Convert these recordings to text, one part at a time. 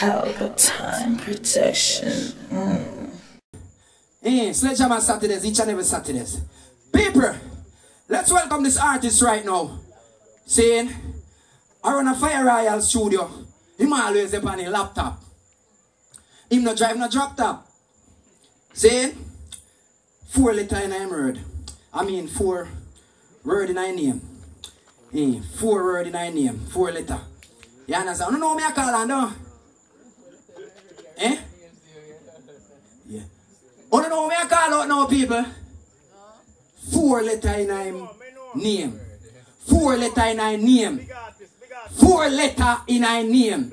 Palpatine protection. Mm. Hey, Sledgehammer Saturdays, each and every Saturdays. People, let's welcome this artist right now. Saying, I run a Fire Royal studio. Him always up on a laptop. Him no drive no drop top. Saying, four letter in him word. I mean four word in name. Eh, four word in name. Four letter. You understand? I don't know me I call no. Eh? Yeah. Don't know me I call out now people. Four letter in my name. Four letter in my name. Four letter in my name.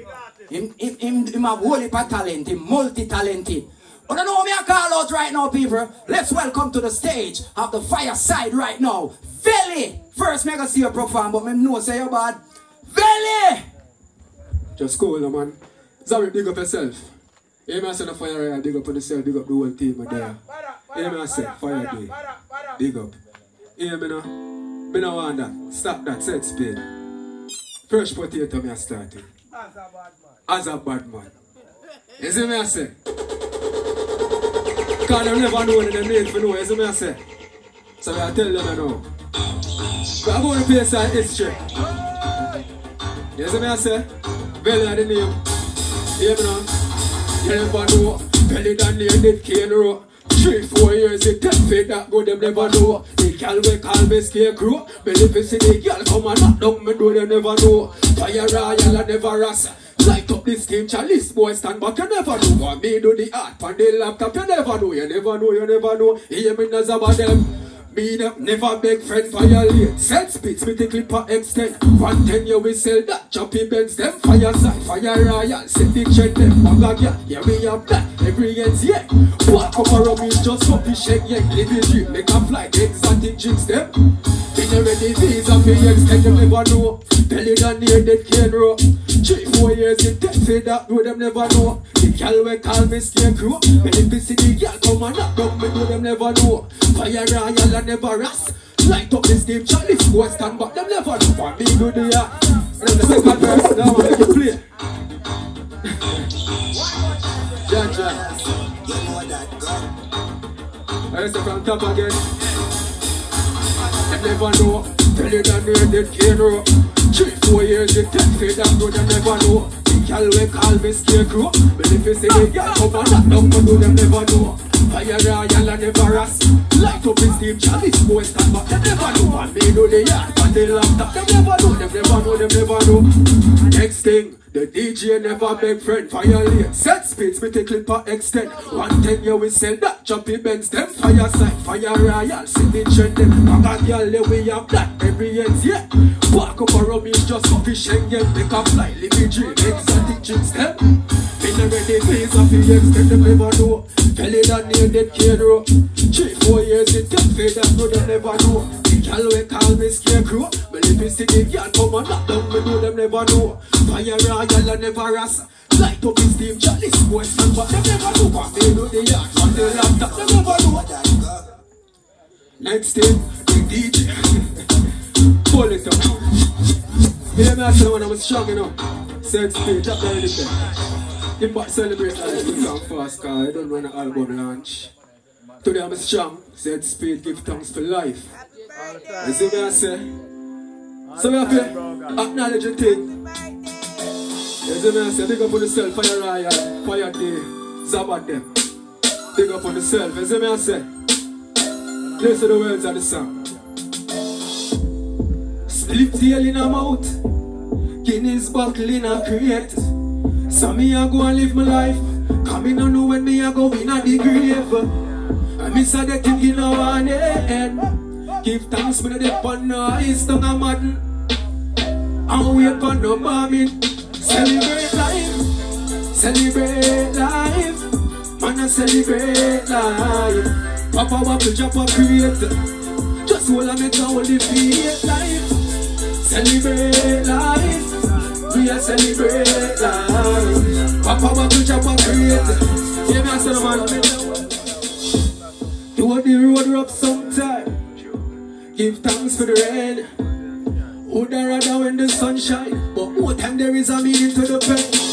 Him, him, him, him have whole heap of talent. Him multi-talented. But I know me I call out right now, people. Let's welcome to the stage of the fireside right now. Veli! First, me I see you perform, but me know say you bad. Veli! Just cool, man. Sorry, dig up yourself. Yeah, man, say the fire right, dig up on yourself, dig up the whole team right there. Yeah, man, say, fire day. Dig up. Yeah, me no, me no want that. Stop that, set speed. Fresh potato me I started. As a bad man. As a bad man. You see me I say? Cause them never know when them need for know, you see me I say? So I tell them I know. But I'm going to play some history. You see me I say? Are the name. Hear me now? You never know. Belly than name did cane row. Three, four years it take fit that go them never know. The gal we call me scarecrow. Belly fi see the gal come and knock down me door they never know. Fire royal and never rasa. Light up this game, Charlie boy stand back, you never know what me do the art on the laptop, you never know, you never know, you never know. Hear me nas about them. Me them never beg friend violate. Set speeds, me the clip or extend. One ten year we sell that choppy bends them. Fire side, fire royal, the trend them. Manga yeah, yeah we have that. Every ends yeah. Walk up around me just copy shake yeah. The dream, make a flight, exotic chicks them. Been already visa for extend them never know. Tell you that near that can row. Three, four years it take for that, do them never know. The gal we call me scarecrow. When if you see the gal come and knock down me, do them never know. Fire royal and never rust. Light up this game, Charlie boy stand back, them never know what me do the art. And then the second verse, now I make you play. John John. I say from top again. Them never know. Tell you that they did row. Three, four years it take for that do them never know. The gal we call me scarecrow. But if you see the gal come and knock down me do them never know. Fire royal and never rust. Light up his team, Charlie's boy stand back. Them never know what me do the yard. But they laptop, them never know, them never know, them never know. Next thing. The DJ never beg friend violate. Set speeds me take clip or extend One ten year we sell that choppy bends Them fire side, fire royal. City trend them Manga girl they we have that Every ends yeah. Walk up around me just coffee Schengen. Make a fly, the dream. Exotic chicks them. Been already please of the extend them never know. Tell it that name that kid row Three, four years it take for that no them never know girl we call me scarecrow you see the girl come and knock down me know them never know. Fire royal and never rasa Light up his team, Charlie's boy stand But them never know. What they do the yard On the laptop, them never know Next thing, the DJ Pull it up. Yeah, me I say when I was strong, know Set speed, drop down anything The part celebrate life, we come fast Cause I don't run an album launch. Today I'm strong, set speed, give thanks for life You see me I say So we have to acknowledge the thing. You see me I say, big up on yourself, fire royal, fire day, zabad them. Big up on yourself, you see me I say Listen to the words of the song. Split tail in a mouth. Guinness buckle in a crate. So me a go and live my life. Come in and know when me a go in a the grave. I miss a the thing in a one end Give thanks to the pun no ice down a madden And wait for no bombing Celebrate life Celebrate life Man a celebrate life Papa wapple drop a create Just hold a make a hold the feet life Celebrate life We a celebrate life Papa wapple drop a create Yeah a say no man Do the road rough sometime Give thanks for the rain Would I rather when the sun shine But more time there is a meaning to the pain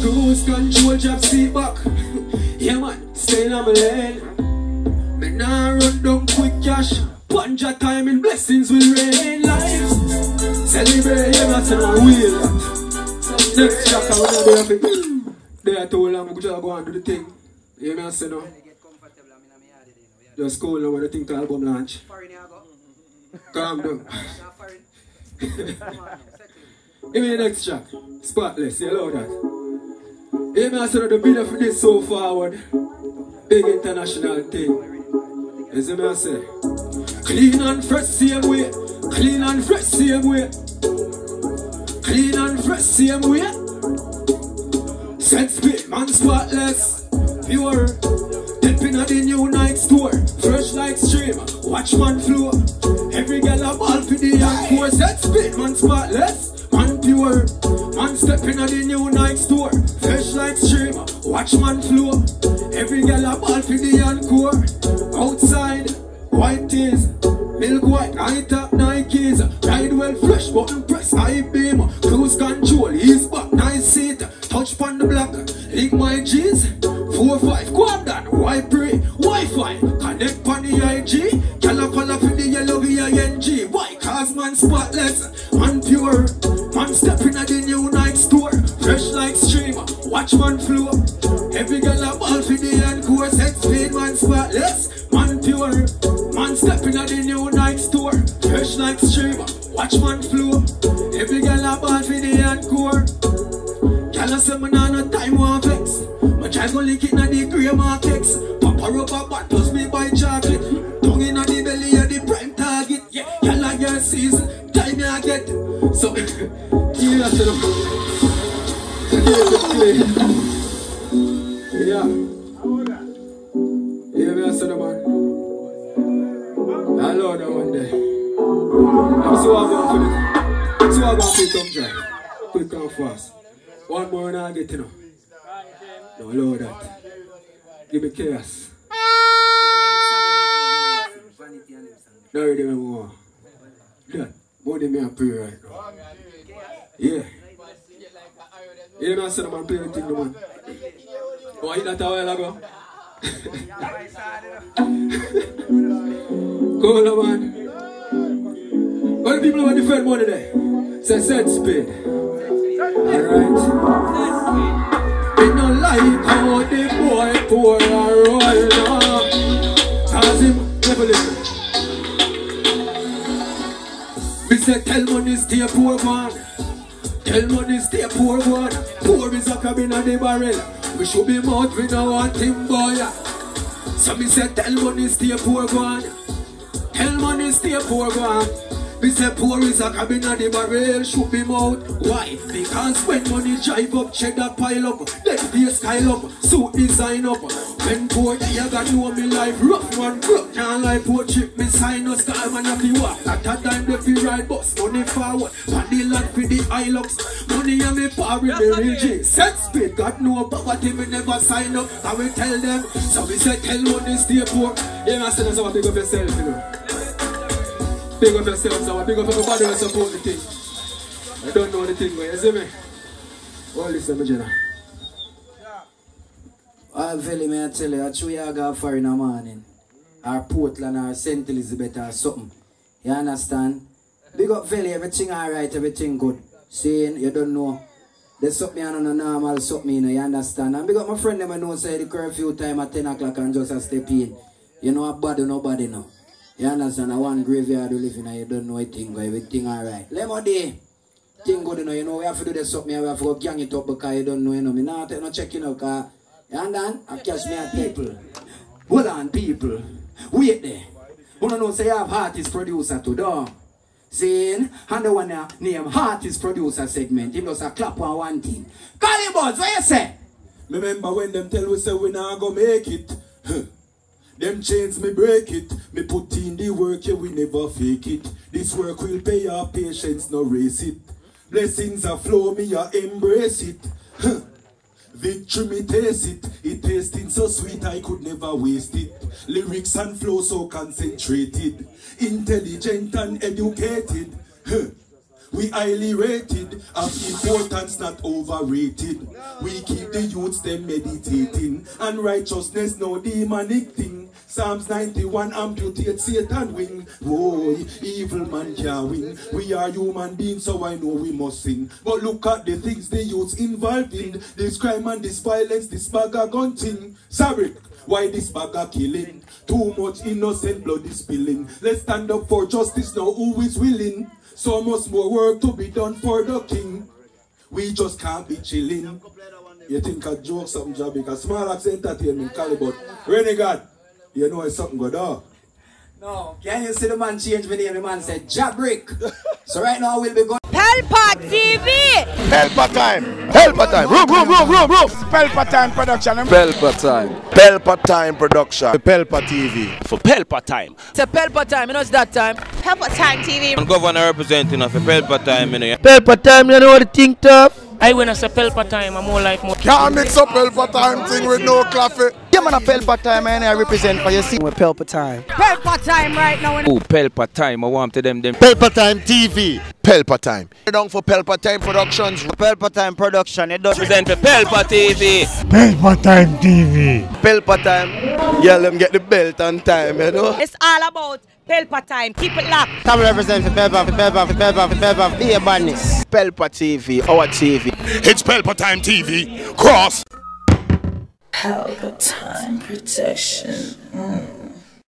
Cruise control, job seat back. yeah man, stay on my lane. Me nah run down quick cash. Panja time and blessings will rain life. Celebrate, that's a wheel. Next chapter, we're not there for They are too long, we just go and do the thing. Yeah, me I say no. Just cool now when the thing to album launch. Calm down. Give me the next track. Spotless, you know that. Me I say the video for this so forward. Big international thing. You see me I say? Clean and fresh same way. Clean and fresh same way. Clean and fresh same way. Set spit man spotless. Pure. Dipping at the new night store. Fresh like stream. Watch man flow. Every girl a ball for the young encore. Set spit man spotless. Man pure. Man stepping at the new night store. Fresh like stream. Watch man flow. Every girl a ball for the encore. Outside. White tees. Milk white, high top Nikes, ride well fresh, button press, high man spotless, man pure, man stepping at the new night store, fresh like stream, watch man flow, every girl a ball for the encore, set speed, man spotless, man pure, man stepping at the new night store, fresh like stream, watch man flow, yeah, to the Yeah, Yeah Yeah, me a say the man Hello there one day I'm so I'm going for it So I'm going for it come drive Quick and fast one more and I get you know. No, Lord that. Give me chaos. Now ready me more. That. More than me a pray right now. Yeah. Yeah, man, son, man, play the thing, man. Oh, I hit that a while ago. No, man. What the people want to defend money there? Say, set speed. Alright. It no like how the boy pour a roll now. Cause him never listen. Me say tell money stay poor man. Tell money stay poor one. Poor is a cabin of the barrel. We should be mouth we no want him boy. So me say tell money stay poor one. Tell money stay poor man. Me say poor is a cabin of the barrel, shoot me mouth. Why? Because when money drive up, cheddar pile up, then be style up, suit design up. When poor, you got know me life rough man, broke can't like poor chip me sign us, man up you walk. At that time they feel ride bus, money forward, pan the land for the Hilux. Money and me with the G. Set speed, got no poverty, me never sign up. I will tell them, so we say tell money stay poor. Yeah, I said that's how big of yourself, you know. Big up yourselves, I big up everybody who support the thing. I don't know the thing, but you see me? All this, my general. All Valley, may I tell you, I true you go far in the morning. Or Portland or St. Elizabeth or something. You understand? Big up Valley, everything alright, everything good. Saying you don't know. There's something on a normal something, you know, you understand? And big up my friend them I know say the curfew time at 10 o'clock and just a step in. You know body nobody know. You understand? I one graveyard we live in and you don't know a thing, but everything alright. Lemon day. Thing good, you know, you know, we have to do this something, we have to go gang it up because you don't know, you know. Me not take no check, you know, because, you understand? I catch me at people. Hold on, people. Wait there. You don't know, say you have artist producer to do. Saying, and the one uh, name artist producer segment. Him just a clap on one thing. Calibuds, what you say? Remember when them tell we say we not go make it? Them chains me break it. Me put in the work, yeah, we never fake it. This work will pay our patience, no race it. Blessings are flow, me I embrace it. Victory me taste it. It tasting so sweet I could never waste it. Lyrics and flow so concentrated. Intelligent and educated. We highly rated, of importance not overrated. We keep the youths them meditating, and righteousness no demonic thing. Psalms 91 amputate Satan wing. Boy, evil man can win. We are human beings, so I know we must sin. But look at the things the youths involved in. This crime and this violence, this bagger gun thing. Sorry, why this bagger killing? Too much innocent blood is spilling. Let's stand up for justice now. Who is willing? So much more work to be done for the king. We just can't be chilling. You think I joke some job because small acts entertainment, Cali, but renegade, you know it's something good, oh. No, can you see the man change my name? The man said Jabrick. so right now we'll be going. Pelpa TV! Pelpa time. Pelpa time. Room, room, room, room, room. Pelpa time production. Pelpa time. Pelpa time production. Pelpa TV. For Pelpa time. It's a Pelpa time, you know it's that time. Pelpa Time TV. And governor representing of Pelpa time, you know. Pelpa time, you know what I think tough? I when I say Pelpa time, I'm more like more. Can't mix up Pelpa time thing with no coffee. Yeah, man, a Pelpa time, man. I represent for you. See, With Pelpa time. Pelpa time right now. Oh, Pelpa time. I want to them them. Pelpa time TV. Pelpa time. Down for Pelpa time productions. Pelpa time production. It does Represent for Pelpa TV. Pelpa time TV. Pelpa time. Yeah, let me get the belt on time, you know. It's all about Pelpa time. Keep it locked. Come represent for Pelpa, for Pelpa, for Pelpa, for Pelpa. Be a badness. Pelpa TV, our TV. It's Pelpa time TV. Cross. Palpatine protection. Mm.